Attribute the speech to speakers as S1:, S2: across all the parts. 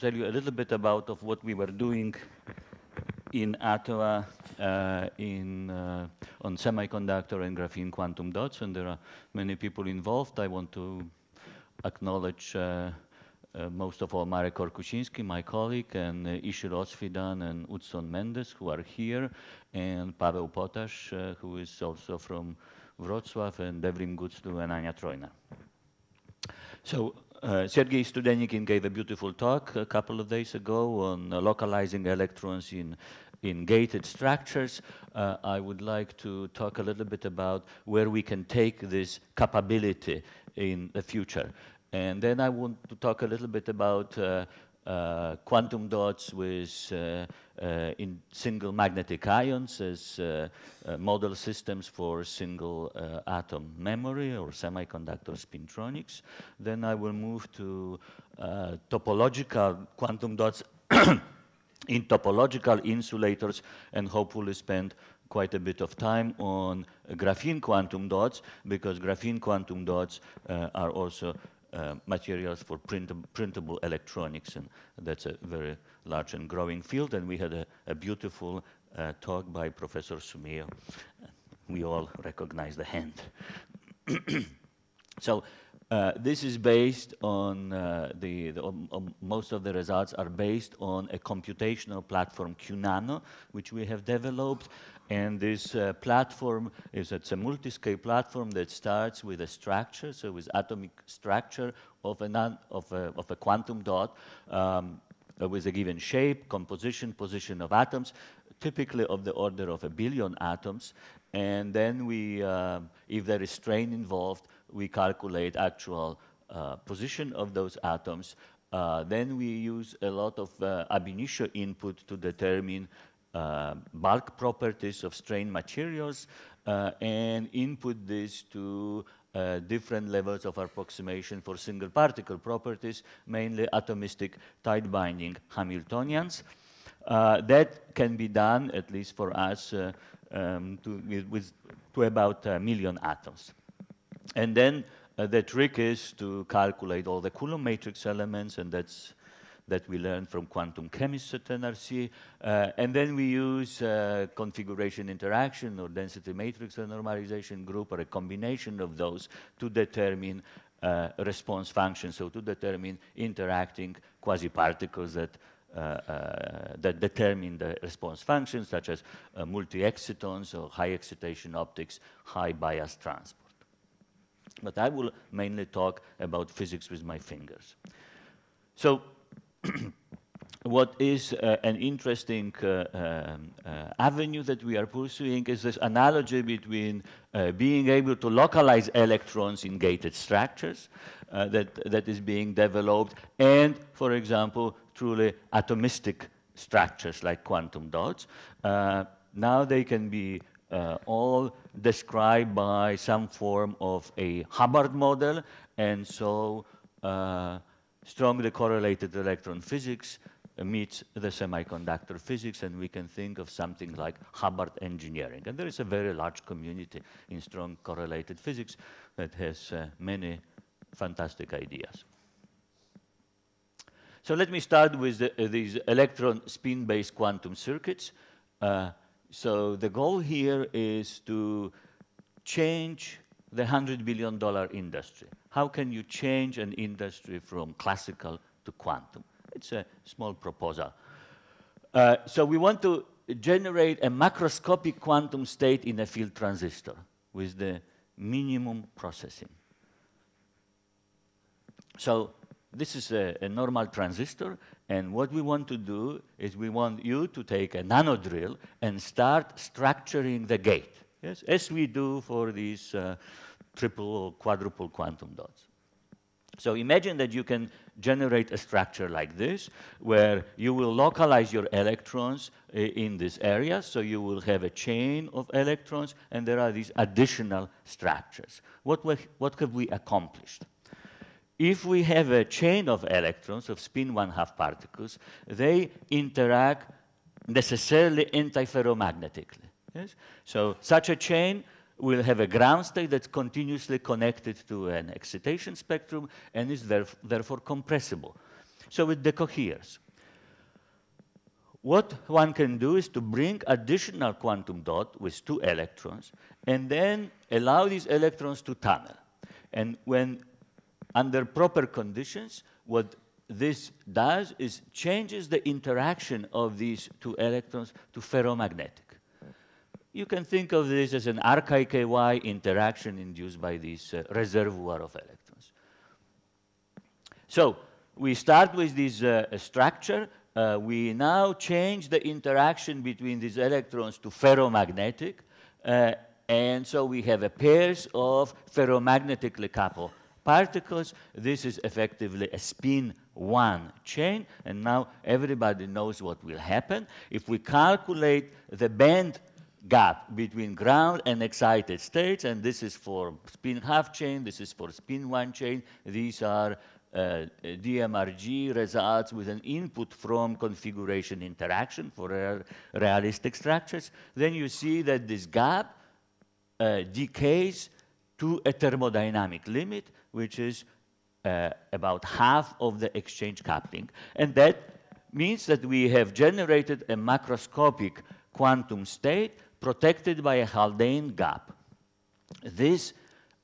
S1: tell you a little bit about of what we were doing in Ottawa uh, in, uh, on semiconductor and graphene quantum dots, and there are many people involved. I want to acknowledge uh, uh, most of all Marek Korkusinski, my colleague, and uh, Isil Ozfidan and Udson Mendes, who are here, and Pavel Potasz, uh, who is also from Wrocław, and Devrim Guclu and Anya Trojnar. So uh, Sergei Studenikin gave a beautiful talk a couple of days ago on uh, localizing electrons in, in gated structures. Uh, I would like to talk a little bit about where we can take this capability in the future. And then I want to talk a little bit about uh, uh, quantum dots with uh, uh, in single magnetic ions as uh, uh, model systems for single atom memory or semiconductor spintronics. Then I will move to topological quantum dots in topological insulators and hopefully spend quite a bit of time on graphene quantum dots because graphene quantum dots uh, are also uh, materials for printable electronics, and that's a very large and growing field. And we had a, a beautiful uh, talk by Professor Sumio. We all recognize the hand. so uh, this is based on uh, the, the um, um, most of the results are based on a computational platform QNano, which we have developed. And this uh, platform is it's a multi-scale platform that starts with a structure, so with atomic structure of, a of, a, of a quantum dot um, with a given shape, composition, position of atoms, typically of the order of a billion atoms. And then we, uh, if there is strain involved, we calculate actual uh, position of those atoms. Uh, then we use a lot of uh, ab initio input to determine uh, bulk properties of strain materials uh, and input this to uh, different levels of approximation for single particle properties, mainly atomistic tight binding Hamiltonians. Uh, that can be done, at least for us, um, to, with, to about a million atoms. And then uh, the trick is to calculate all the Coulomb matrix elements, and that's that we learned from quantum chemists at NRC. Uh, and then we use uh, configuration interaction or density matrix renormalization group or a combination of those to determine uh, response function, so to determine interacting quasi-particles that uh, uh, that determine the response functions, such as uh, multi-excitons or high excitation optics, high bias transport. But I will mainly talk about physics with my fingers. So what is uh, an interesting uh, uh, avenue that we are pursuing is this analogy between uh, being able to localize electrons in gated structures uh, that, that is being developed and, for example, truly atomistic structures like quantum dots. Uh, now they can be all described by some form of a Hubbard model, and so strongly correlated electron physics meets the semiconductor physics, and we can think of something like Hubbard engineering. And there is a very large community in strong correlated physics that has uh, many fantastic ideas. So let me start with the, uh, these electron spin-based quantum circuits. Uh, so the goal here is to change the $100 billion industry. How can you change an industry from classical to quantum? It's a small proposal. Uh, so we want to generate a macroscopic quantum state in a field transistor with the minimum processing. So this is a, a, normal transistor, and what we want to do is we want you to take a nano drill and start structuring the gate, yes, as we do for these uh, triple or quadruple quantum dots. So imagine that you can generate a structure like this, where you will localize your electrons in this area, so you will have a chain of electrons, and there are these additional structures. What, what have we accomplished? If we have a chain of electrons, of spin one-half particles, they interact necessarily antiferromagnetically. Yes? So such a chain will have a ground state that's continuously connected to an excitation spectrum and is therefore compressible. So it decoheres. What one can do is to bring additional quantum dot with two electrons and then allow these electrons to tunnel. And when under proper conditions, what this does is changes the interaction of these two electrons to ferromagnetic. You can think of this as an RKKY interaction induced by this uh, reservoir of electrons. So we start with this uh, structure. Uh, we now change the interaction between these electrons to ferromagnetic. Uh, and so we have a pairs of ferromagnetically coupled particles. This is effectively a spin one chain. And now everybody knows what will happen. If we calculate the band gap between ground and excited states, and this is for spin half chain, this is for spin one chain. These are uh, DMRG results with an input from configuration interaction for realistic structures. Then you see that this gap uh, decays to a thermodynamic limit, which is uh, about half of the exchange coupling. And that means that we have generated a macroscopic quantum state protected by a Haldane gap. This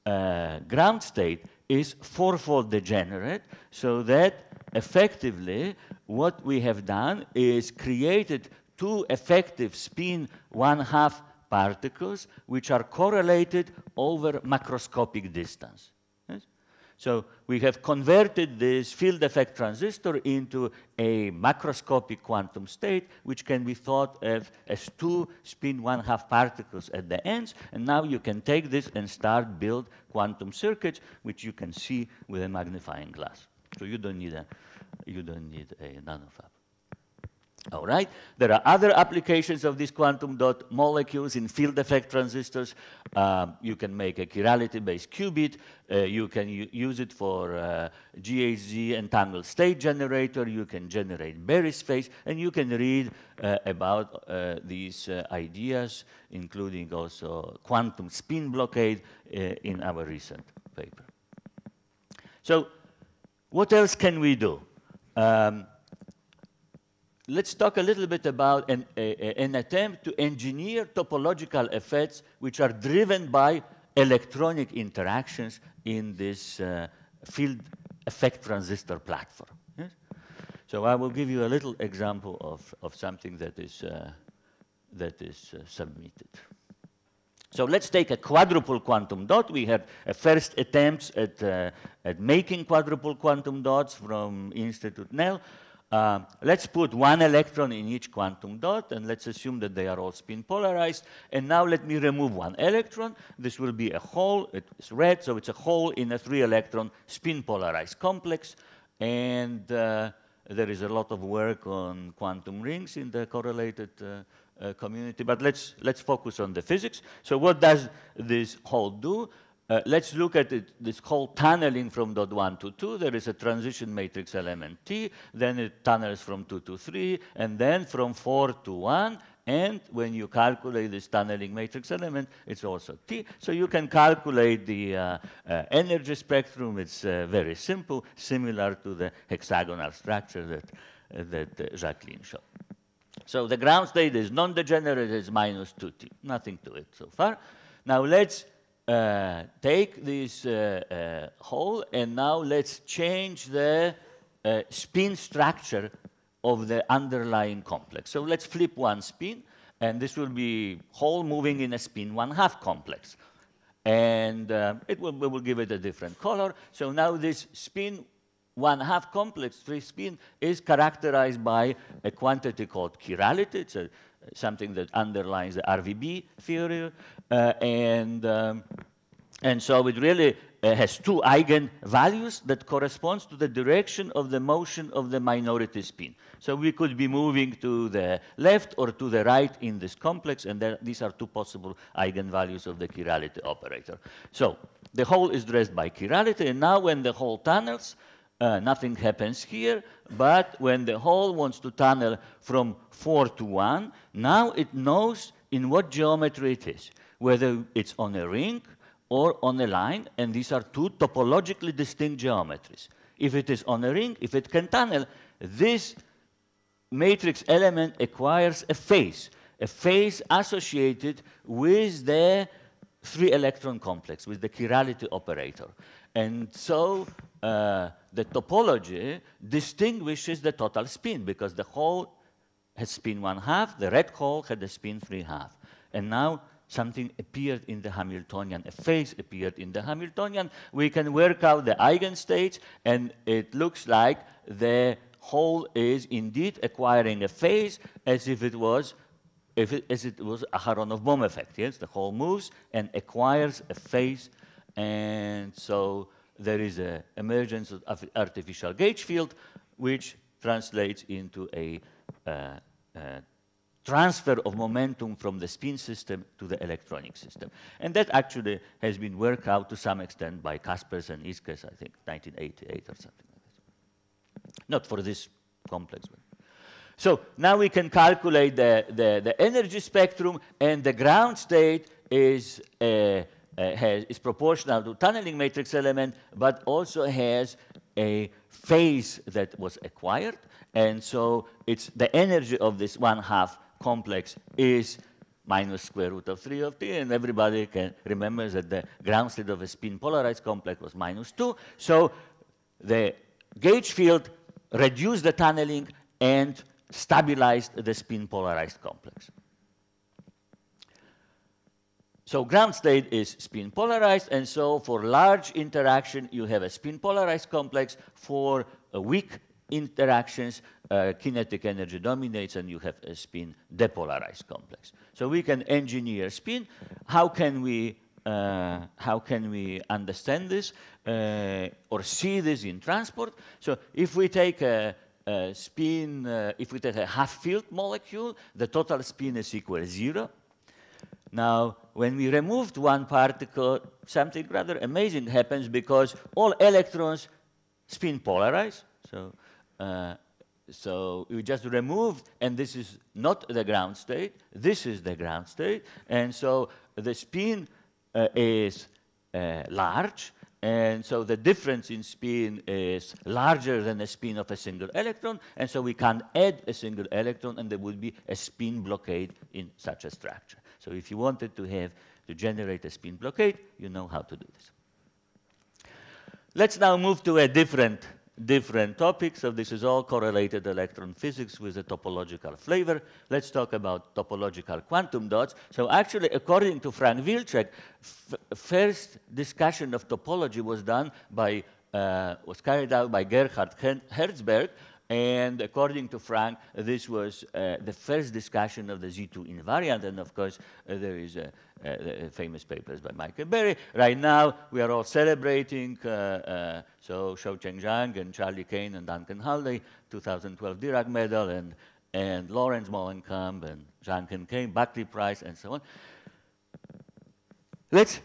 S1: uh, ground state is fourfold degenerate, so that effectively what we have done is created two effective spin one-half particles which are correlated over macroscopic distance. So we have converted this field effect transistor into a macroscopic quantum state, which can be thought of as two spin one-half particles at the ends. And now you can take this and start build quantum circuits, which you can see with a magnifying glass. So you don't need a, you don't need a nanofab. All right. There are other applications of these quantum dot molecules in field effect transistors. Um, you can make a chirality-based qubit. Uh, you can use it for uh, GHZ entangled state generator. You can generate Berry's phase, and you can read uh, about uh, these uh, ideas, including also quantum spin blockade uh, in our recent paper. So, what else can we do? Um, let's talk a little bit about an, a, an, attempt to engineer topological effects which are driven by electronic interactions in this uh, field effect transistor platform. Yes? So I will give you a little example of, of something that is, uh, that is uh, submitted. So let's take a quadruple quantum dot. We had a first attempts at, uh, at making quadruple quantum dots from Institute Néel. Uh, let's put one electron in each quantum dot, and let's assume that they are all spin polarized. And now let me remove one electron. This will be a hole. It's red, so it's a hole in a three-electron spin polarized complex. And uh, there is a lot of work on quantum rings in the correlated uh, uh community. But let's, let's focus on the physics. So what does this hole do? Uh, let's look at it, this whole tunneling from dot 1 to 2. There is a transition matrix element T, then it tunnels from 2 to 3, and then from 4 to 1. And when you calculate this tunneling matrix element, it's also T. So you can calculate the uh, uh, energy spectrum. It's uh, very simple, similar to the hexagonal structure that, uh, that uh, Jacqueline showed. So the ground state is non-degenerate, it's minus 2T. Nothing to it so far. Now let's uh, take this uh, uh, hole and now let's change the uh, spin structure of the underlying complex. So let's flip one spin, and this will be hole moving in a spin one half complex. And uh, it will, we will give it a different color. So now this spin one half complex, three spin, is characterized by a quantity called chirality. It's a, something that underlines the RVB theory. Uh, and, um, and so it really uh, has two eigenvalues that corresponds to the direction of the motion of the minority spin. So we could be moving to the left or to the right in this complex, and there, these are two possible eigenvalues of the chirality operator. So the hole is dressed by chirality, and now when the hole tunnels, uh, nothing happens here, but when the hole wants to tunnel from 4 to 1, now it knows in what geometry it is, whether it's on a ring or on a line, and these are two topologically distinct geometries. if it is on a ring, if it can tunnel, this matrix element acquires a phase, a phase associated with the three electron complex, with the chirality operator. And so uh, the topology distinguishes the total spin because the hole has spin one half, the red hole had a spin three half. And now something appeared in the Hamiltonian, a phase appeared in the Hamiltonian. We can work out the eigenstates, and it looks like the hole is indeed acquiring a phase as if it was if it, as it was a Aharonov-Bohm effect. Yes, the hole moves and acquires a phase, and so there is an emergence of artificial gauge field, which translates into a, uh, uh, transfer of momentum from the spin system to the electronic system. And that actually has been worked out to some extent by Caspers and Iskes, I think, 1988 or something like that. Not for this complex one. So now we can calculate the, the, the energy spectrum, and the ground state is, uh, uh, has, is proportional to tunneling matrix element, but also has a phase that was acquired. And so it's the energy of this one half complex is minus square root of 3 of t, and everybody can remember that the ground state of a spin polarized complex was minus 2. So the gauge field reduced the tunneling and stabilized the spin polarized complex. So ground state is spin polarized, and so for large interaction, you have a spin polarized complex. For a weak interactions, uh, kinetic energy dominates, and you have a spin depolarized complex. So we can engineer spin. How can we uh, how can we understand this uh, or see this in transport? So if we take a, a spin, uh, if we take a half-filled molecule, the total spin is equal to zero. Now, when we removed one particle, something rather amazing happens because all electrons spin polarize. So so we just removed, and this is not the ground state, this is the ground state, and so the spin uh, is uh, large, and so the difference in spin is larger than the spin of a single electron, and so we can add a single electron, and there would be a spin blockade in such a structure. So if you wanted to have to generate a spin blockade, you know how to do this. Let's now move to a different different topics. So this is all correlated electron physics with a topological flavor. Let's talk about topological quantum dots. So actually, according to Frank Wilczek, first discussion of topology was done by, uh, was carried out by Gerhard Herzberg, and according to Frank, this was uh, the first discussion of the Z2 invariant. And of course, uh, there is a, a, a famous papers by Michael Berry. Right now, we are all celebrating. Uh, uh so Shou-Cheng Zhang and Charlie Kane and Duncan Haldane, 2012 Dirac Medal, and, and Laurens Molenkamp and and Kane, Buckley Prize, and so on. Let's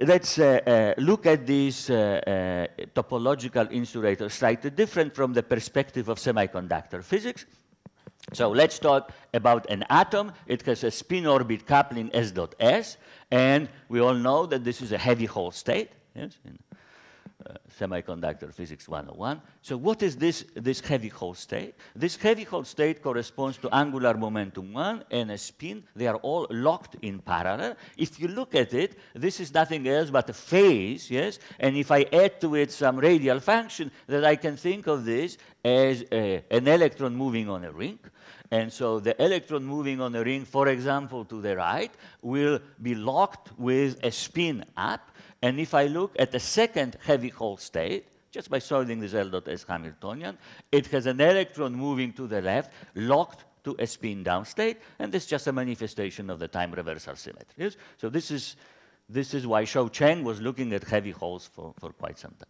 S1: let's uh, uh, look at these uh, uh, topological insulators slightly different from the perspective of semiconductor physics. So let's talk about an atom. It has a spin orbit coupling S dot S, and we all know that this is a heavy hole state. Yes, uh, semiconductor physics 101. So what is this, this heavy hole state? This heavy hole state corresponds to angular momentum 1 and a spin. They are all locked in parallel. If you look at it, this is nothing else but a phase, yes? And if I add to it some radial function, that I can think of this as a, an electron moving on a ring. And so the electron moving on a ring, for example, to the right, will be locked with a spin up. And if I look at the second heavy hole state, just by solving this L dot S Hamiltonian, it has an electron moving to the left, locked to a spin down state, and this is just a manifestation of the time reversal symmetry. So this is, this is why Shou-Cheng was looking at heavy holes for, for quite some time.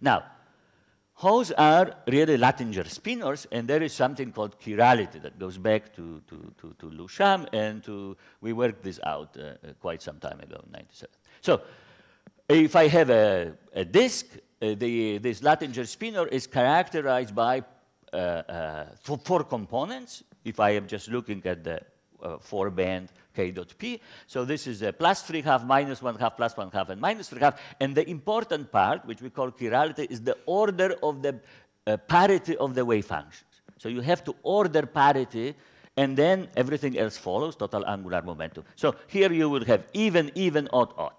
S1: Now, holes are really Luttinger spinors, and there is something called chirality that goes back to, to, to, to and to, we worked this out uh, uh quite some time ago in 97. So if I have a, a disk, uh, the, this Luttinger spinor is characterized by uh, uh, four components. If I am just looking at the uh, four band k dot p. So this is a plus three half, minus one half, plus one half, and minus three half. And the important part, which we call chirality, is the order of the uh, parity of the wave functions. So you have to order parity, and then everything else follows, total angular momentum. So here you will have even, even, odd, odd.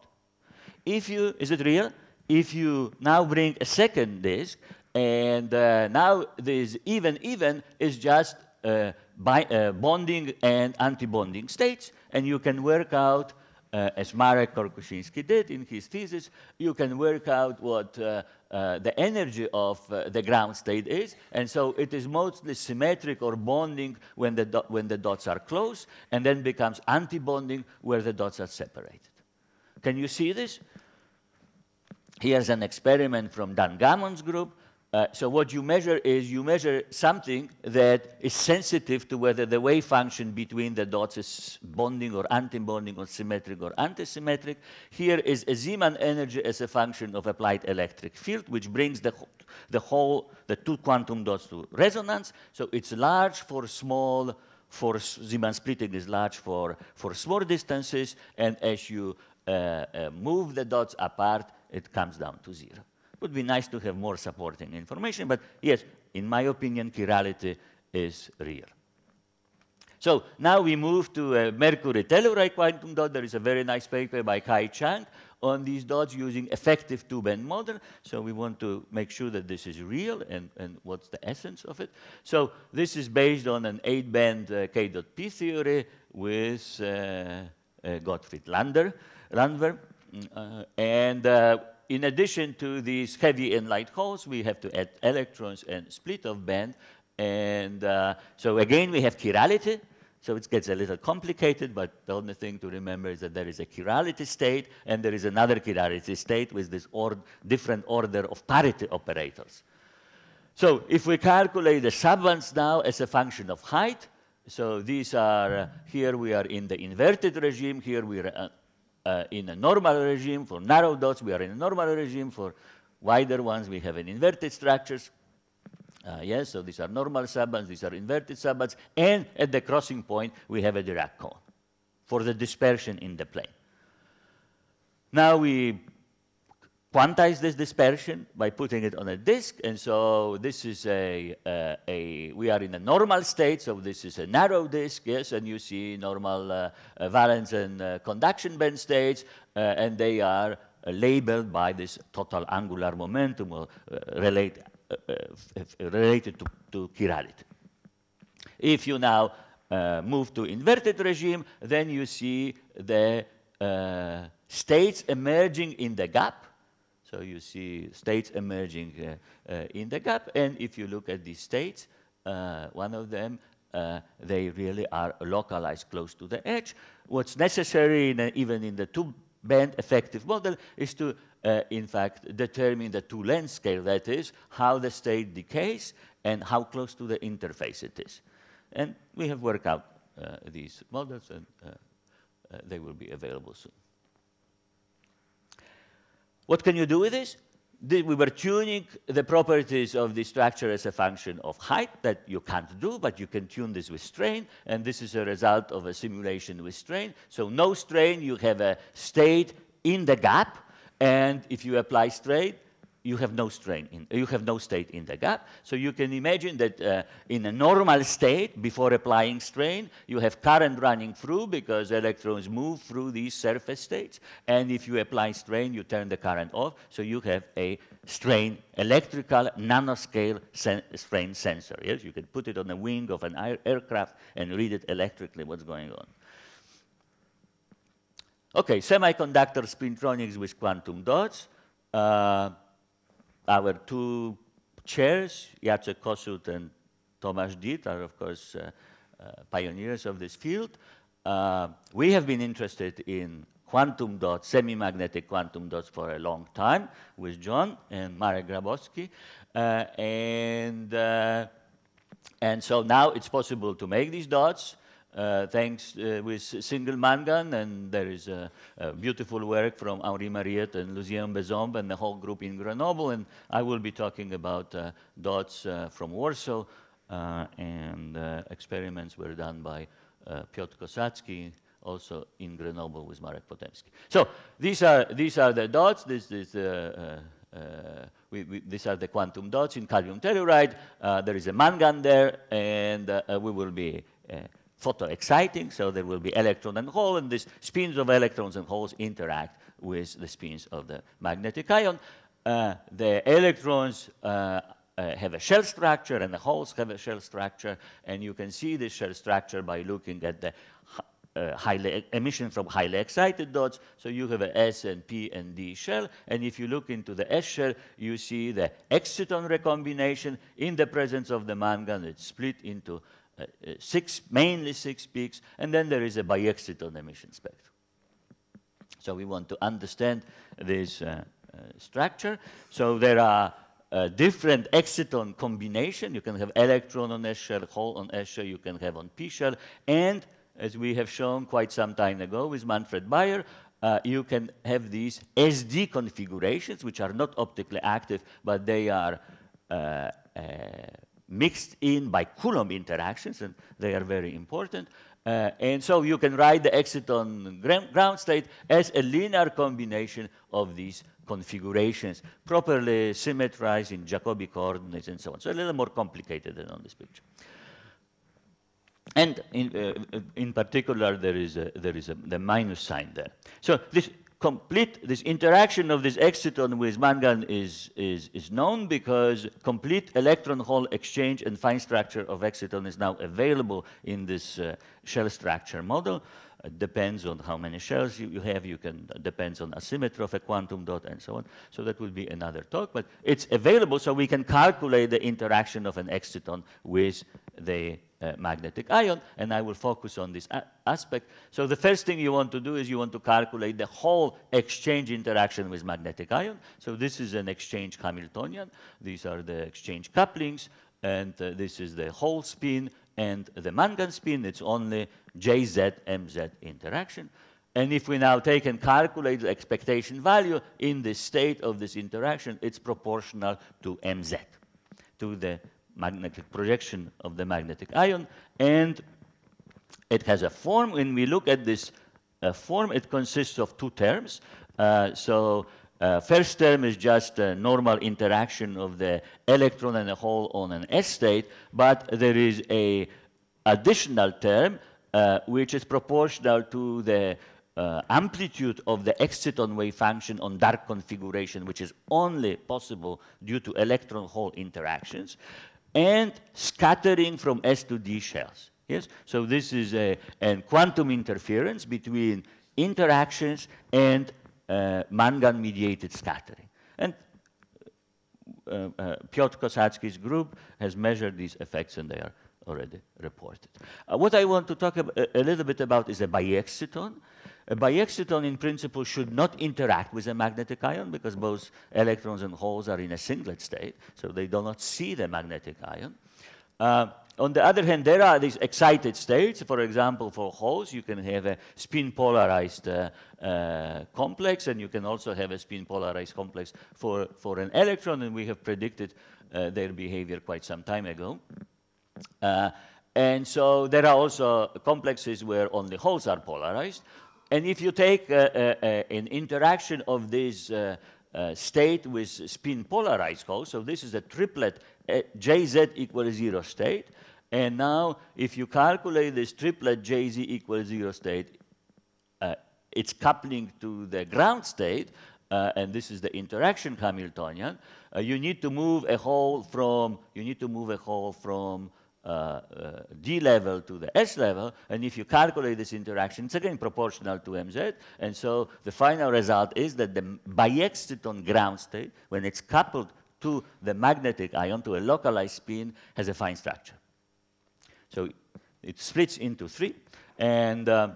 S1: If you, is it real? If you now bring a second disk, and uh, now this even, even is just uh, by, uh, bonding and anti-bonding states, and you can work out, uh, as Marek Korkusinski did in his thesis, you can work out what uh, uh, the energy of uh, the ground state is, and so it is mostly symmetric or bonding when the, when the dots are close, and then becomes anti-bonding where the dots are separated. Can you see this? Here's an experiment from Dan Gammon's group, uh, so what you measure is you measure something that is sensitive to whether the wave function between the dots is bonding or anti-bonding or symmetric or antisymmetric. Here is a Zeeman energy as a function of applied electric field, which brings the, the whole, the two quantum dots to resonance. So it's large for small, for Zeeman splitting is large for, for small distances, and as you uh, uh, move the dots apart, it comes down to zero. Would be nice to have more supporting information, but yes, in my opinion, chirality is real. So now we move to a mercury telluride quantum dot. There is a very nice paper by Kai Chang on these dots using effective two-band model. So we want to make sure that this is real and, and what's the essence of it. So this is based on an eight-band uh, K dot P theory with uh, uh, Gottfried Lander, Landwehr. Mm, uh, and uh, in addition to these heavy and light holes, we have to add electrons and split-off band. And uh, so again, we have chirality. So it gets a little complicated, but the only thing to remember is that there is a chirality state, and there is another chirality state with this or different order of parity operators. So if we calculate the subbands now as a function of height, so these are, uh, here we are in the inverted regime, here we are uh, in a normal regime. For narrow dots, we are in a normal regime. For wider ones, we have an inverted structures. Uh, yes, so these are normal subbands, these are inverted subbands, and at the crossing point, we have a Dirac cone for the dispersion in the plane. Now we quantize this dispersion by putting it on a disk. And so this is a, uh, a, we are in a normal state, so this is a narrow disk, yes, and you see normal uh, uh, valence and uh, conduction band states, uh, and they are uh, labeled by this total angular momentum or relate, related to, to chirality. If you now move to inverted regime, then you see the states emerging in the gap, so you see states emerging uh, uh, in the gap. And if you look at these states, uh, one of them, uh, they really are localized close to the edge. What's necessary, in a, even in the two-band effective model, is to, uh, in fact, determine the two-length scale, that is, how the state decays and how close to the interface it is. And we have worked out uh, these models, and they will be available soon. What can you do with this? we were tuning the properties of the structure as a function of height that you can't do, but you can tune this with strain, and this is a result of a simulation with strain. So no strain, you have a state in the gap, and if you apply strain, you have no strain, in, you have no state in the gap. So you can imagine that uh, in a normal state, before applying strain, you have current running through because electrons move through these surface states. And if you apply strain, you turn the current off. So you have a strain, electrical nanoscale sen strain sensor. Yes, you can put it on the wing of an aircraft and read it electrically what's going on. Okay, semiconductor spintronics with quantum dots. Uh, our two chairs, Jacek Kossut and Tomasz Dietl, are of course uh, uh, pioneers of this field. Uh, we have been interested in quantum dots, semi-magnetic quantum dots for a long time with John and Marek Grabowski. Uh, and, uh, and so now it's possible to make these dots uh, thanks uh, with single mangan, and there is a, a, beautiful work from Henri Mariette and Lucien Besombes and the whole group in Grenoble, and I will be talking about uh, dots uh, from Warsaw, uh, and experiments were done by Piotr Kossacki, also in Grenoble with Marek Potemski. So these are, these are the dots. This is uh, uh, we, we, these are the quantum dots in cadmium telluride. Uh, there is a mangan there, and uh, we will be photo-exciting, so there will be electron and hole, and these spins of electrons and holes interact with the spins of the magnetic ion. Uh, the electrons uh, uh, have a shell structure and the holes have a shell structure, and you can see this shell structure by looking at the uh, highly emission from highly excited dots. So you have a S and P and D shell. And if you look into the S shell, you see the exciton recombination in the presence of the mangan. It's split into six, mainly six peaks. And then there is a biexciton emission spectrum. So we want to understand this uh, uh, structure. So there are uh, different exciton combination. You can have electron on S shell, hole on S shell, you can have on P shell, and as we have shown quite some time ago with Manfred Bayer, uh, you can have these SD configurations, which are not optically active, but they are uh, uh, mixed in by Coulomb interactions, and they are very important. Uh, and so you can write the exciton ground state as a linear combination of these configurations, properly symmetrized in Jacobi coordinates and so on. So a little more complicated than on this picture. And in, uh, in particular, there is, a, there is a, the minus sign there. So this complete, this interaction of this exciton with mangan is, is, is known because complete electron hole exchange and fine structure of exciton is now available in this uh, shell structure model. It depends on how many shells you, you have. You can depends on asymmetry of a quantum dot and so on. So that will be another talk. But it's available, so we can calculate the interaction of an exciton with the uh, magnetic ion, and I will focus on this aspect. So the first thing you want to do is you want to calculate the whole exchange interaction with magnetic ion. So this is an exchange Hamiltonian. These are the exchange couplings, and uh, this is the whole spin and the mangan spin. It's only JZ-MZ interaction. And if we now take and calculate the expectation value in the state of this interaction, it's proportional to MZ, to the magnetic projection of the magnetic ion. And it has a form. When we look at this uh, form, it consists of two terms. Uh, so uh, first term is just a normal interaction of the electron and the hole on an S state, but there is a additional term uh, which is proportional to the uh, amplitude of the exciton wave function on dark configuration, which is only possible due to electron-hole interactions and scattering from S to D shells. Yes, so this is a, a quantum interference between interactions and uh, mangan-mediated scattering. And uh, uh, Piotr Kossacki's group has measured these effects, and they are already reported. Uh, what I want to talk a, a, little bit about is a biexciton. A biexciton, in principle, should not interact with a magnetic ion because both electrons and holes are in a singlet state, so they do not see the magnetic ion. Uh, on the other hand, there are these excited states. For example, for holes, you can have a spin polarized uh, uh, complex, and you can also have a spin polarized complex for, for an electron, and we have predicted uh, their behavior quite some time ago. Uh, and so there are also complexes where only holes are polarized. And if you take uh, uh, uh, an interaction of this state with spin polarized holes, so this is a triplet Jz equals zero state, and now if you calculate this triplet Jz equals zero state, it's coupling to the ground state, uh, and this is the interaction Hamiltonian, uh, you need to move a hole from, you need to move a hole from D level to the S level, and if you calculate this interaction, it's again proportional to mz, and so the final result is that the biexciton ground state, when it's coupled to the magnetic ion, to a localized spin, has a fine structure. So it splits into three, and uh,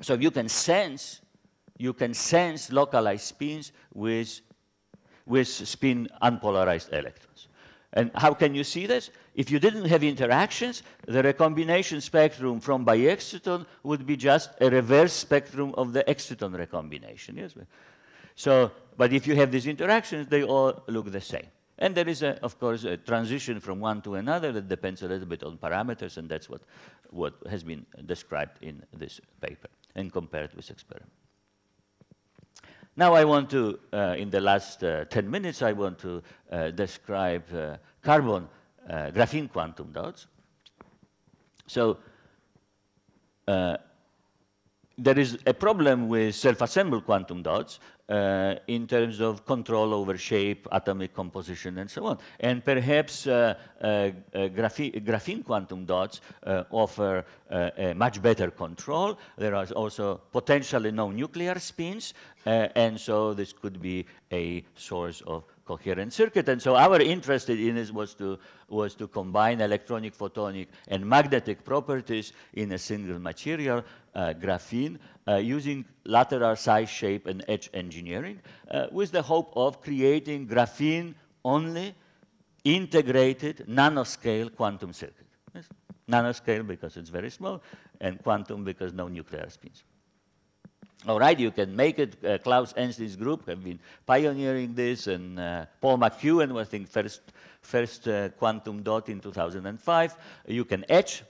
S1: so you can sense, you can sense localized spins with, with spin unpolarized electrons. And how can you see this? If you didn't have interactions, the recombination spectrum from biexciton would be just a reverse spectrum of the exciton recombination. Yes. So, but if you have these interactions, they all look the same. And there is, a, of course, a transition from one to another that depends a little bit on parameters, and that's what, what has been described in this paper and compared with experiment. Now I want to, uh, in the last uh, 10 minutes, I want to uh, describe uh, carbon uh, graphene quantum dots. So uh, there is a problem with self-assembled quantum dots uh, in terms of control over shape, atomic composition, and so on. And perhaps uh, uh, uh graphene quantum dots uh, offer uh, a much better control. There are also potentially no nuclear spins, and so this could be a source of coherent circuit. And so our interest in this was to, was to combine electronic, photonic, and magnetic properties in a single material, uh, graphene, uh, using lateral size, shape, and edge engineering, uh, with the hope of creating graphene-only integrated nanoscale quantum circuit. Yes? Nanoscale because it's very small, and quantum because no nuclear spins. All right, you can make it. Uh, Klaus Ensslin's group have been pioneering this, and uh, Paul McEuen was, I think, first, first uh, quantum dot in 2005. You can etch.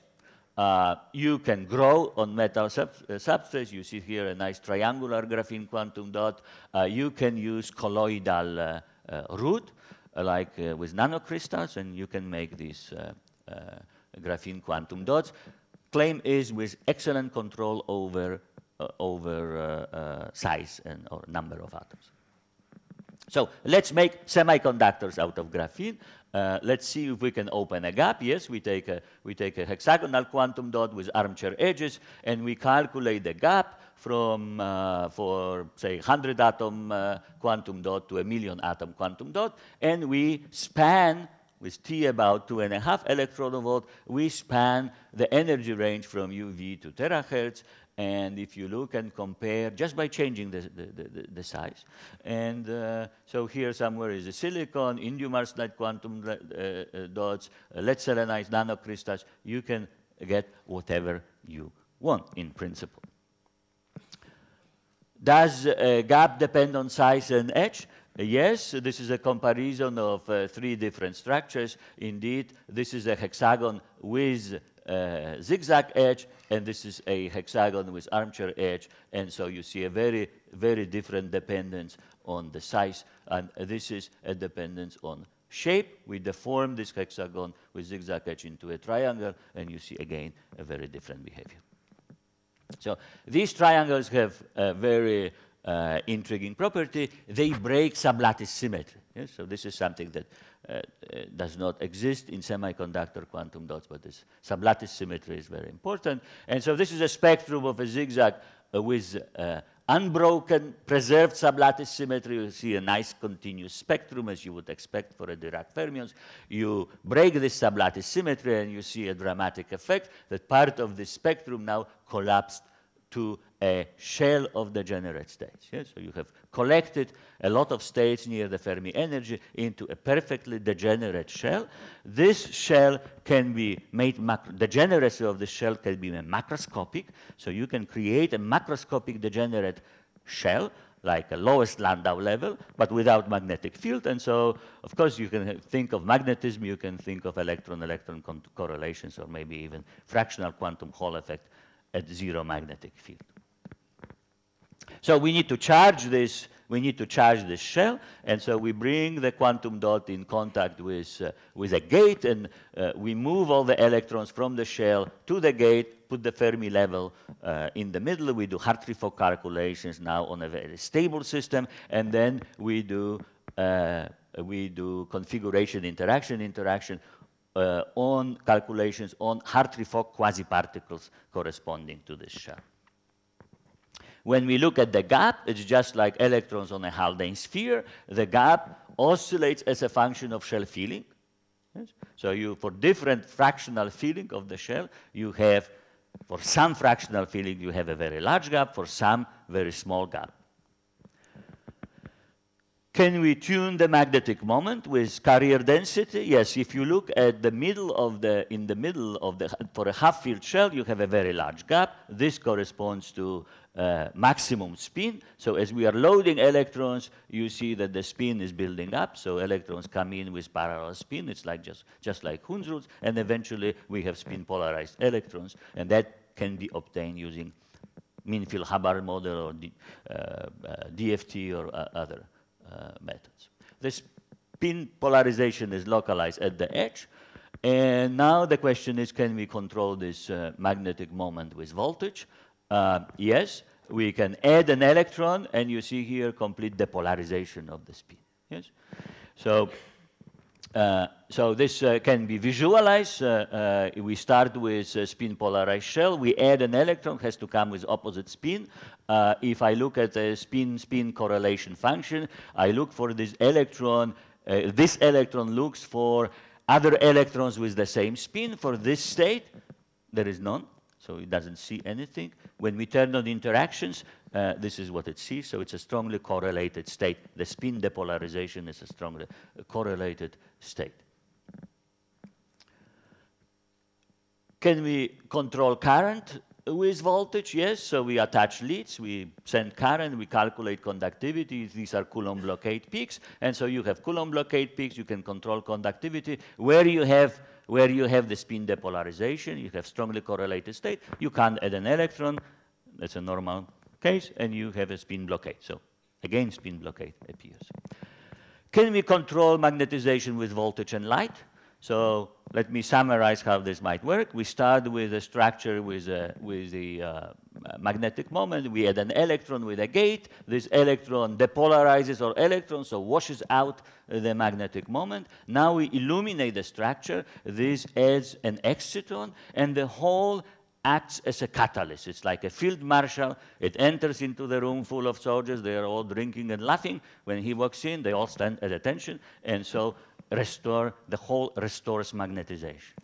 S1: Uh, you can grow on metal sub uh, substrates. You see here a nice triangular graphene quantum dot. Uh, you can use colloidal route, like with nanocrystals, and you can make these graphene quantum dots. Claim is with excellent control over over uh, uh, size and or number of atoms. So let's make semiconductors out of graphene. Uh, let's see if we can open a gap. Yes, we take a, we take a hexagonal quantum dot with armchair edges, and we calculate the gap from, uh, for, say, 100 atom uh, quantum dot to a million atom quantum dot, and we span with T about two and a half electron volt, we span the energy range from UV to terahertz, and if you look and compare, just by changing the, the, the, the size, and uh, so here somewhere is a silicon, indium arsenide quantum uh, uh, dots, uh, lead selenide nanocrystals, you can get whatever you want in principle. Does a gap depend on size and edge? Yes, this is a comparison of uh, three different structures. Indeed, this is a hexagon with uh, zigzag edge, and this is a hexagon with armchair edge, and so you see a very, very different dependence on the size, and this is a dependence on shape. We deform this hexagon with zigzag edge into a triangle, and you see again a very different behavior. So these triangles have a very uh, intriguing property. They break sublattice symmetry. Yes? So this is something that does not exist in semiconductor quantum dots, but this sublattice symmetry is very important. And so this is a spectrum of a zigzag uh, with uh, unbroken, preserved sublattice symmetry. You see a nice continuous spectrum, as you would expect for a Dirac fermions. You break this sublattice symmetry, and you see a dramatic effect that part of the spectrum now collapsed to a shell of degenerate states. So you have collected a lot of states near the Fermi energy into a perfectly degenerate shell. This shell can be made, degeneracy of the shell can be macroscopic, so you can create a macroscopic degenerate shell like a lowest Landau level, but without magnetic field. And so, of course, you can think of magnetism, you can think of electron-electron correlations, or maybe even fractional quantum Hall effect at zero magnetic field. So we need to charge this, we need to charge this shell, and so we bring the quantum dot in contact with, uh, with a gate, and uh, we move all the electrons from the shell to the gate, put the Fermi level uh, in the middle, we do Hartree-Fock calculations now on a very stable system, and then we do, uh, we do configuration interaction interaction uh, on calculations on Hartree-Fock quasi-particles corresponding to this shell. When we look at the gap, it's just like electrons on a Haldane sphere. The gap oscillates as a function of shell filling. Yes? So you, for different fractional filling of the shell, you have, for some fractional filling, you have a very large gap, for some, very small gap. Can we tune the magnetic moment with carrier density? Yes, if you look at the middle of the, in the middle of the, for a half-filled shell, you have a very large gap. This corresponds to uh, maximum spin. So as we are loading electrons, you see that the spin is building up. So electrons come in with parallel spin. It's like just, just like Hund's rules. And eventually we have spin polarized electrons. And that can be obtained using mean field Hubbard model or uh, uh, DFT or uh, other methods. The spin polarization is localized at the edge. And now the question is, can we control this uh, magnetic moment with voltage? Uh, yes, we can add an electron, and you see here complete depolarization of the spin. Yes, so uh, so this uh, can be visualized. Uh, uh we start with a spin polarized shell. We add an electron, has to come with opposite spin. Uh, if I look at the spin-spin correlation function, I look for this electron. Uh, this electron looks for other electrons with the same spin. For this state, there is none so it doesn't see anything. When we turn on interactions, uh, this is what it sees, so it's a strongly correlated state. The spin depolarization is a strongly correlated state. Can we control current with voltage? Yes, so we attach leads, we send current, we calculate conductivity. These are Coulomb blockade peaks, and so you have Coulomb blockade peaks, you can control conductivity. Where you have where you have the spin depolarization, you have strongly correlated state, you can't add an electron, that's a normal case, and you have a spin blockade. So again, spin blockade appears. Can we control magnetization with voltage and light? So let me summarize how this might work. We start with a structure with, a, with the uh, magnetic moment. We add an electron with a gate. This electron depolarizes our electron, so washes out the magnetic moment. Now we illuminate the structure. This adds an exciton, and the whole acts as a catalyst. It's like a field marshal. It enters into the room full of soldiers. They are all drinking and laughing. When he walks in, they all stand at attention. And so restore, the whole restores magnetization.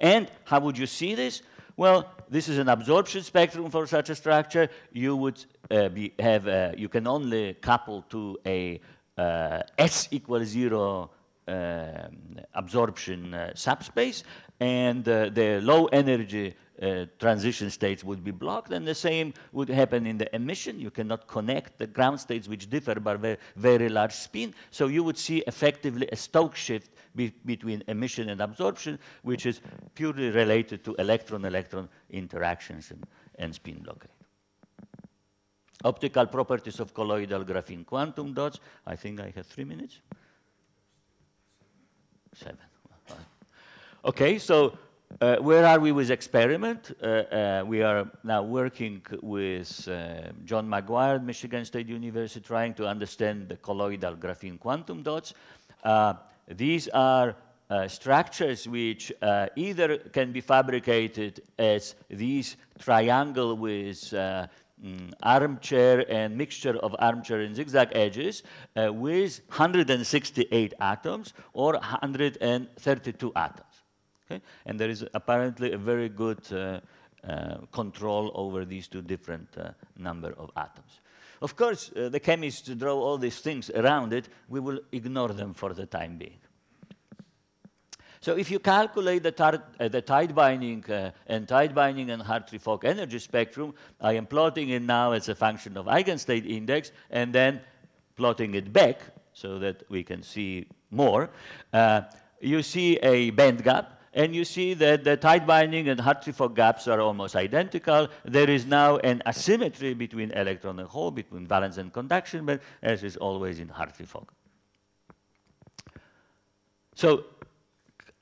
S1: And how would you see this? Well, this is an absorption spectrum for such a structure. You would uh, be, have, uh, you can only couple to a uh, S equals zero absorption uh, subspace, and uh, the low energy uh, transition states would be blocked, and the same would happen in the emission. You cannot connect the ground states which differ by very, very large spin, so you would see effectively a Stokes shift be between emission and absorption, which is purely related to electron-electron interactions and, and spin blockade. Optical properties of colloidal graphene quantum dots. I think I have three minutes. Seven. Okay, so uh, where are we with experiment? Uh, uh, we are now working with uh, John McGuire at Michigan State University trying to understand the colloidal graphene quantum dots. Uh, these are uh, structures which either can be fabricated as these triangle with mm, armchair and mixture of armchair and zigzag edges with 168 atoms or 132 atoms. Okay? And there is apparently a very good uh, uh, control over these two different uh, number of atoms. Of course, uh, the chemists draw all these things around it. We will ignore them for the time being. So if you calculate the, uh, the tight binding uh, and tight binding and Hartree-Fock energy spectrum, I am plotting it now as a function of eigenstate index and then plotting it back so that we can see more. you see a band gap and you see that the tight binding and Hartree-Fock gaps are almost identical. There is now an asymmetry between electron and hole, between valence and conduction band, as is always in Hartree-Fock. So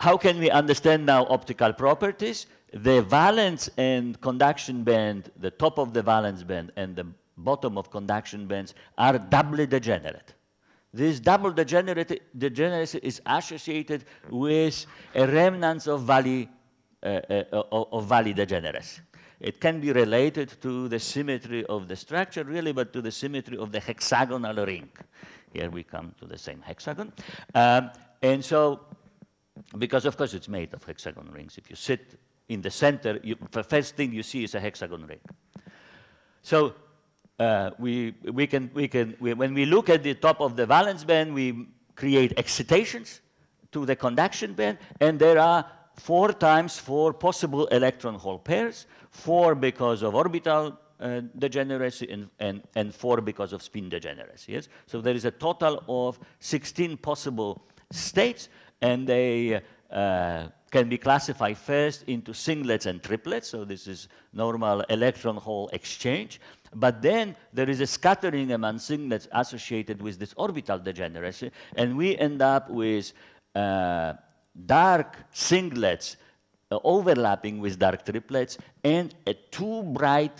S1: how can we understand now optical properties? The valence and conduction band, the top of the valence band and the bottom of conduction bands are doubly degenerate. This double degenerate degeneracy is associated with a remnant of valley, uh, uh, of valley degeneracy. It can be related to the symmetry of the structure, really, but to the symmetry of the hexagonal ring. Here we come to the same hexagon. Um, and so, because of course it's made of hexagon rings. If you sit in the center, you, the first thing you see is a hexagon ring. So uh, we, we can, we can we, when we look at the top of the valence band, we create excitations to the conduction band, and there are four times four possible electron hole pairs, four because of orbital uh, degeneracy and, and, and four because of spin degeneracy. Yes? So there is a total of 16 possible states, and they uh, can be classified first into singlets and triplets. So this is normal electron hole exchange. But then there is a scattering among singlets associated with this orbital degeneracy, and we end up with uh, dark singlets uh, overlapping with dark triplets and a two bright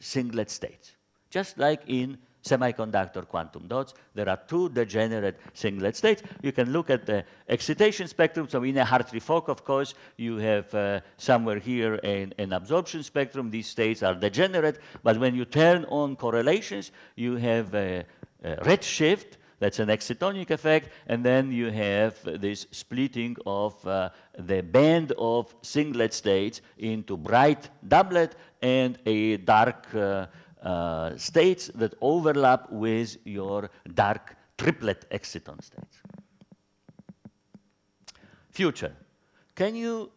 S1: singlet states, just like in semiconductor quantum dots. There are two degenerate singlet states. You can look at the excitation spectrum. So in a Hartree-Fock, of course, you have uh, somewhere here an, an, absorption spectrum. These states are degenerate. But when you turn on correlations, you have a, a redshift. That's an excitonic effect. And then you have this splitting of uh, the band of singlet states into bright doublet and a dark uh, uh, states that overlap with your dark triplet exciton states. Future. Can you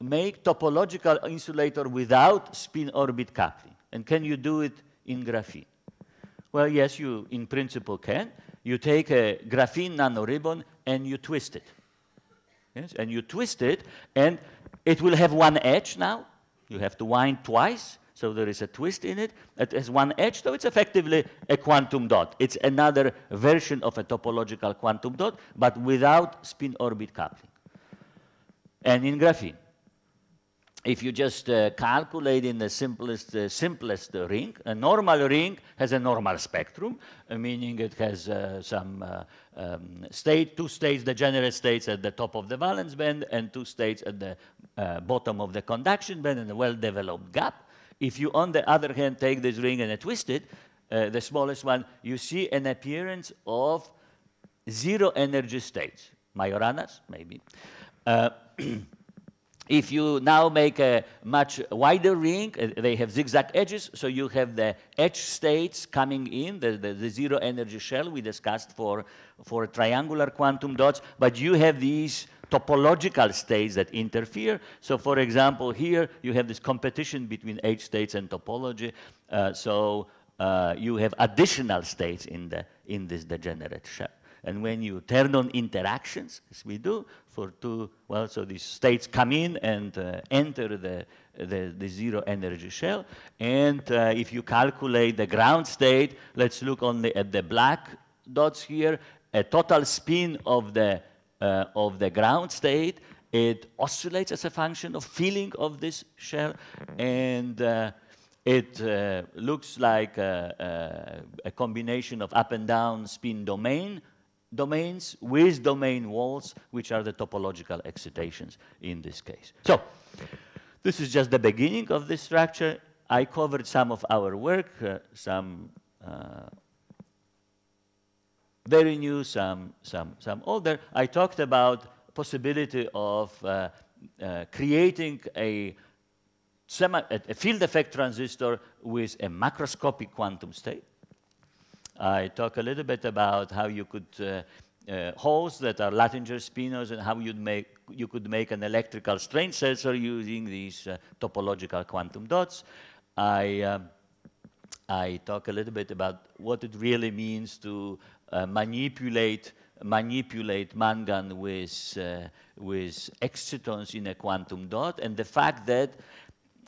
S1: make topological insulator without spin orbit coupling? And can you do it in graphene? Well, yes, you in principle can. You take a graphene nanoribbon and you twist it. Yes, and you twist it, and it will have one edge now. You have to wind twice, so there is a twist in it. It has one edge, so it's effectively a quantum dot. It's another version of a topological quantum dot, but without spin orbit coupling. And in graphene, if you just uh, calculate in the simplest, uh, simplest ring, a normal ring has a normal spectrum, uh, meaning it has uh, some uh, um, state, two states, degenerate states at the top of the valence band, and two states at the bottom of the conduction band, and a well-developed gap. If you, on the other hand, take this ring and twist it, uh, the smallest one, you see an appearance of zero energy states, Majoranas, maybe. Uh, if you now make a much wider ring, uh, they have zigzag edges, so you have the edge states coming in, the, the, the, zero energy shell we discussed for, for triangular quantum dots, but you have these topological states that interfere. So for example, here you have this competition between edge states and topology. Uh, so uh, you have additional states in, the, in this degenerate shell. And when you turn on interactions, as we do, for two, well, so these states come in and uh, enter the, the, the, zero energy shell. And uh, if you calculate the ground state, let's look only at the black dots here, a total spin of the uh, of the ground state. It oscillates as a function of filling of this shell, and uh, it uh, looks like a, a, a, combination of up and down spin domain domains with domain walls, which are the topological excitations in this case. So this is just the beginning of this structure. I covered some of our work, uh, some uh, very new, some, some, some older. I talked about possibility of uh, uh, creating a, semi, a field effect transistor with a macroscopic quantum state. I talk a little bit about how you could uh, uh, holes that are Luttinger spinors and how you'd make, you could make an electrical strain sensor using these uh, topological quantum dots. I, um, I talk a little bit about what it really means to uh, manipulate manipulate mangan with, uh, with excitons in a quantum dot, and the fact that,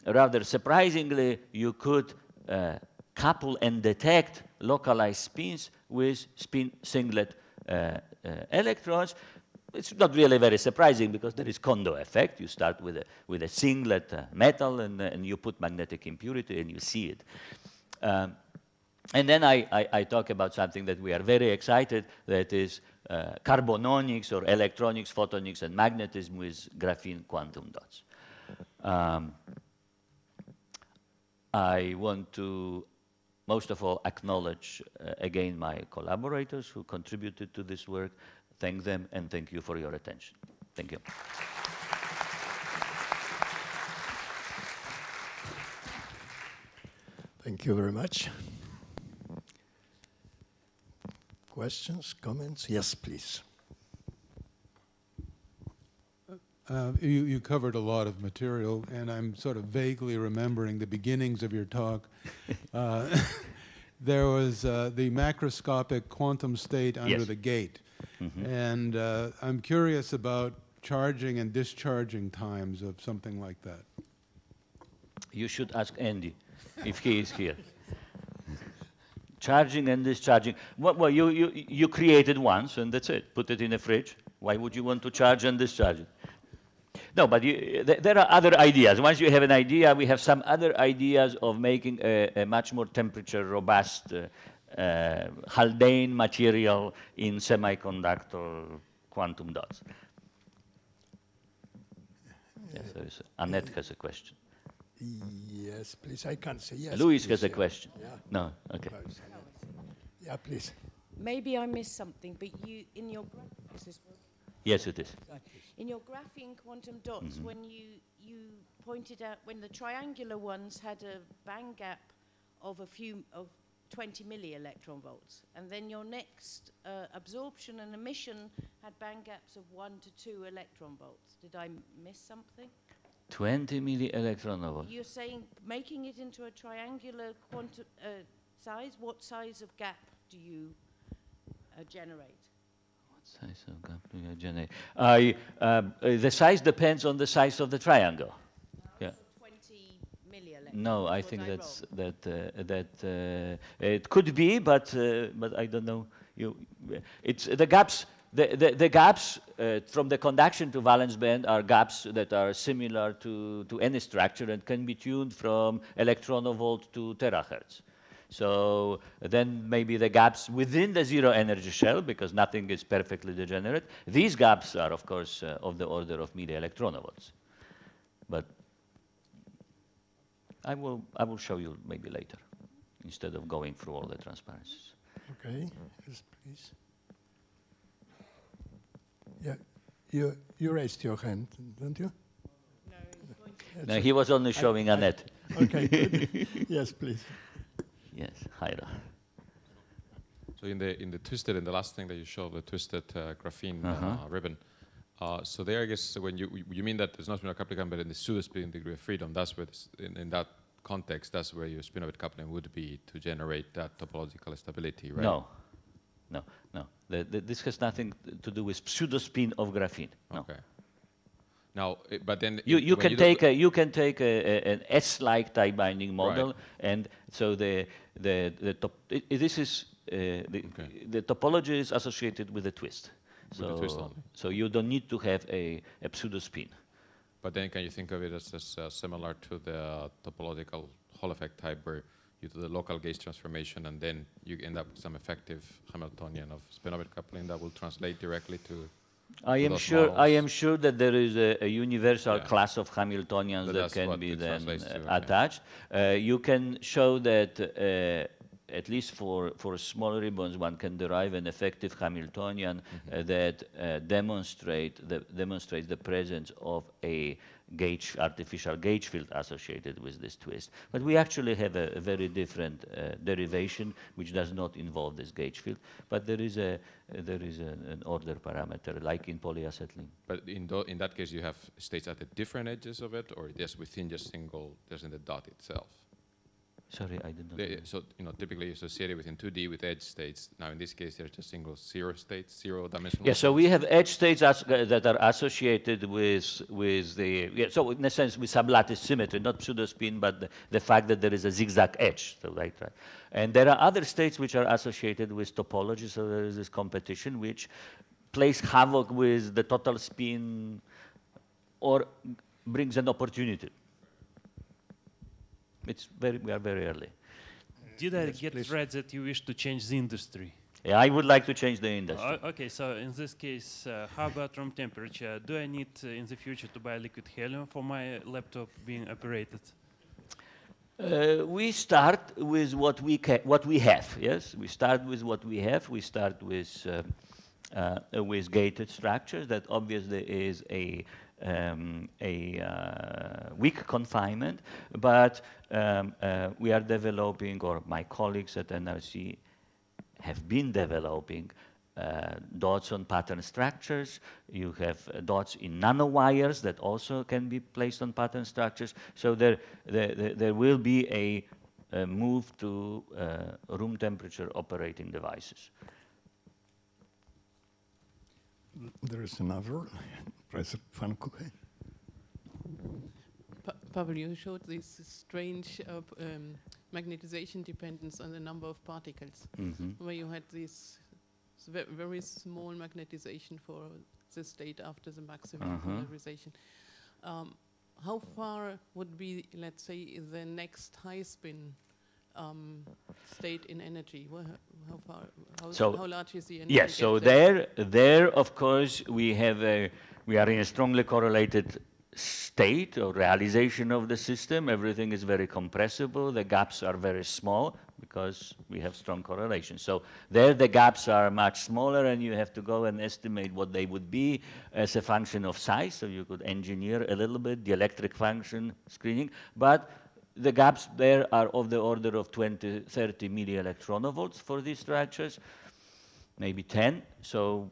S1: rather surprisingly, you could uh, couple and detect localized spins with spin singlet uh, uh, electrons. It's not really very surprising because there is Kondo effect. You start with a, with a singlet metal and, and you put magnetic impurity and you see it. Um, and then I, I, I, talk about something that we are very excited, that is uh, carbononics or electronics, photonics, and magnetism with graphene quantum dots. Um, I want to, most of all, acknowledge uh, again my collaborators who contributed to this work, thank them, and thank you for your attention. Thank you.
S2: Thank you very much. Questions, comments? Yes, please.
S3: Uh, you, you covered a lot of material, and I'm sort of vaguely remembering the beginnings of your talk. Uh, there was uh, the macroscopic quantum state under
S1: Yes.
S3: the gate.
S1: Mhm.
S3: And uh, I'm curious about charging and discharging times of something like that.
S1: You should ask Andy if he is here. Charging and discharging. Well, well you, you, you created once, and that's it. Put it in a fridge. Why would you want to charge and discharge it? No, but you, th- there are other ideas. Once you have an idea, we have some other ideas of making a, a much more temperature robust uh, uh, Haldane material in semiconductor quantum dots. Yes. Annette has a question.
S2: Yes, please. I can't say yes.
S1: Louis
S2: please,
S1: has a question.
S2: Yeah.
S1: No, okay.
S2: Yeah, please.
S4: Maybe I missed something, but you in your gra- is this working?
S1: Yes, it is.
S4: in your graphene quantum dots
S1: Mhm.
S4: when you you pointed out when the triangular ones had a band gap of a few of 20 milli electron volts, and then your next uh, absorption and emission had band gaps of one to two electron volts. Did I m- miss something?
S1: 20 milli electron volt.
S4: You're saying making it into a triangular quantum uh, size. What size of gap do you uh, generate?
S1: What size of gap do you generate? I, um, uh, the size depends on the size of the triangle. Yeah.
S4: 20 milli electrons.
S1: No, I think
S4: wrong?
S1: that's that uh, that uh, it could be, but uh, but I don't know. You, it's the gaps. The, the, the gaps uh, from the conduction to valence band are gaps that are similar to, to any structure and can be tuned from electronovolt to terahertz. So then maybe the gaps within the zero energy shell, because nothing is perfectly degenerate, these gaps are, of course, uh, of the order of milli electronovolts. But I will, I will show you maybe later, instead of going through all the transparencies.
S2: Okay. Yes, please. Yeah. You, you raised your hand, don't you?
S4: No, it's going to
S1: No, he was only showing Annette.
S2: Okay, good. yes, please.
S1: Yes, Hyra.
S5: So in the in the twisted, in the last thing that you showed, the twisted uh, graphene uh, ribbon. Uh, so there, I guess, when you you mean that there's not spin-orbit coupling, but in the pseudo-spin degree of freedom, that's where this, in, in that context, that's where your spin-orbit coupling would be to generate that topological stability, right?
S1: No, no, no. The, the, this has nothing to do with pseudospin of graphene. No.
S5: Okay. Now, eh, but then
S1: You, you can
S5: do-
S1: take a you can take a, a, an S-like tight binding model,
S5: Right.
S1: and so the the the top, i- i- this is uh, the
S5: Okay.
S1: the topology is associated with the twist.
S5: With
S1: So
S5: the twist only.
S1: so you don't need to have a, a pseudospin.
S5: But then can you think of it as, as uh, similar to the topological Hall effect type where you do the local gauge transformation and then you end up with some effective Hamiltonian of spin-orbit coupling that will translate directly to
S1: I
S5: to
S1: am sure. I am sure that there is a, a universal
S5: Yeah.
S1: class of Hamiltonians
S5: But
S1: that can be then
S5: to,
S1: uh, attached. Uh, you can show that. Uh, at least for, for small ribbons, one can derive an effective Hamiltonian
S5: Mm-hmm.
S1: uh, that uh, demonstrate the, demonstrates the presence of a gauge, artificial gauge field associated with this twist. But we actually have a, a very different uh, derivation which does not involve this gauge field. But there is a there is a, an order parameter like in polyacetylene.
S5: But in, in that case, you have states at the different edges of it, or just within just single, just in the dot itself.
S1: Sorry, I did not.
S5: They- so you know, typically associated within 2D with edge states. Now in this case, they're just single zero states, zero dimensional.
S1: Yeah, so we have edge states as, uh, that are associated with with the yeah, so in a sense with sublattice symmetry, not pseudospin, but the, the fact that there is a zigzag edge. So right, right. And there are other states which are associated with topology. So there is this competition which plays havoc with the total spin, or brings an opportunity. It's very we are very early.
S6: Did I
S2: Yes,
S6: get
S2: please.
S6: right that you wish to change the industry?
S1: Yeah, I would like to change the industry.
S6: Uh, okay, so in this case, uh, how about room temperature? Do I need uh, in the future to buy liquid helium for my laptop being operated?
S1: Uh, we start with what we what we have. Yes, we start with what we have. We start with um, uh, with gated structures. That obviously is a um, a uh, weak confinement, but um, uh, we are developing, or my colleagues at NRC have been developing uh, dots on pattern structures. You have uh, dots in nanowires that also can be placed on pattern structures. So there, there, there, will be a, a move to uh, room temperature operating devices.
S2: There is another, Professor Van Koeken.
S7: Pa- Pawel, you showed this strange uh, um, magnetization dependence on the number of particles,
S1: Mhm.
S7: where you had this very small magnetization for the state after the maximum
S1: Uh-huh.
S7: polarization. Um, how far would be, let's say, the next high spin um, state in energy? Wha- how far? How,
S1: So-
S7: how large is the energy?
S1: Yes, so
S7: there?
S1: there, there, of course, we have a, we are in a strongly correlated state or realization of the system. Everything is very compressible. The gaps are very small because we have strong correlation. So there the gaps are much smaller and you have to go and estimate what they would be as a function of size. So you could engineer a little bit the electric function screening. But the gaps there are of the order of 20, 30 millielectronovolts for these structures maybe 10. So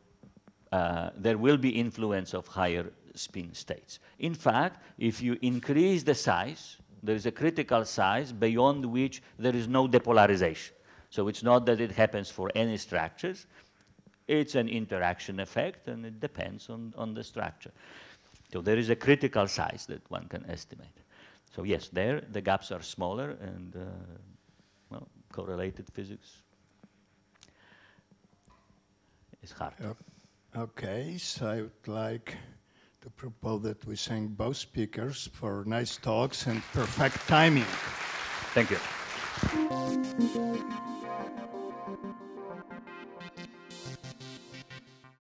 S1: uh, there will be influence of higher spin states. In fact, if you increase the size, there is a critical size beyond which there is no depolarization. So it's not that it happens for any structures. It's an interaction effect, and it depends on, on the structure. So there is a critical size that one can estimate. So yes, there the gaps are smaller, and uh, well, correlated physics is hard.
S2: Okay, so I would like to propose that we thank both speakers for nice talks and perfect timing.
S1: Thank you.